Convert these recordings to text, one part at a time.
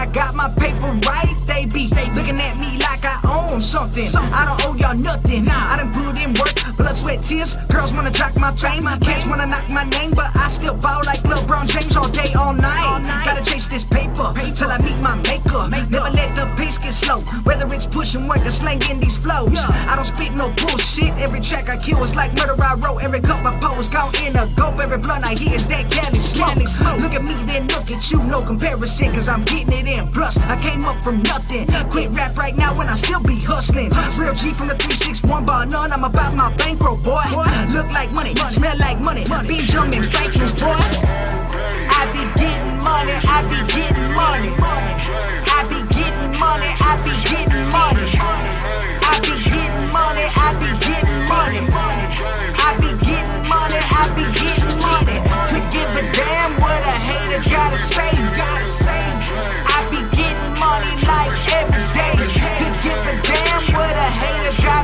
I got my paper right, they be looking at me like I own something. I don't owe y'all nothing. I done put in work, blood, sweat, tears. Girls wanna track my fame, cats wanna knock my name, but I still ball like LeBron James all day, all night. Gotta chase this paper till I meet my maker. Never let the pace get slow, whether it's pushing work or slanging these flows. I don't spit no bullshit. Every track I kill is like murder I wrote. Every cup I pour is gone in a gulp. Every blunt I hear is that Cali smoke. Look at me, then look at you. No comparison, cause I'm getting it in. Plus, I came up from nothing. Quit rap right now when I still be hustling. Real G from the 361 bar none. I'm about my bankroll, boy. Look like money, smell like money. Be jumping bankless, boy. I be getting money, I be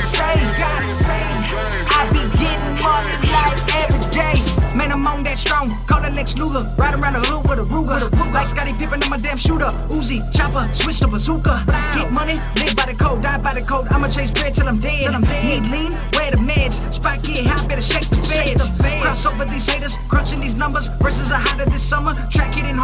gotta say. Gotta say. I be getting money like every day. Man, I'm on that strong. Call it Lex Luger. Ride around the hood with a Ruger. Like Scottie Pippen, I'm a damn shooter. Uzi, chopper, switch to bazooka. Get money, live by the code, die by the code. I'ma chase bread till I'm dead. Till I'm dead. Need lean, wear the meds. Spot get hot, better shake the feds. Cross over these haters, crunching these numbers. Verses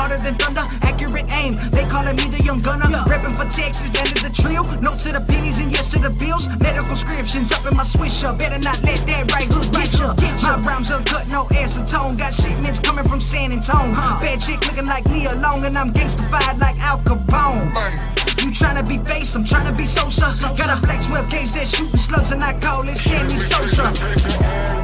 Than thunder. Accurate aim, they calling me the young gunner. Reppin' for Texas, down to the trio. No to the pennies and yes to the bills. Medical prescriptions up in my swisher. Better not let that right hook get ya. My rhymes uncut, no acetone. Got shipments coming from San Antone. Bad chick looking like Nia Long, and I'm gangstified like Al Capone. You tryna be face, I'm tryna be Sosa. Got a black 12 gauge that shooting slugs, and I call it Sammy Sosa.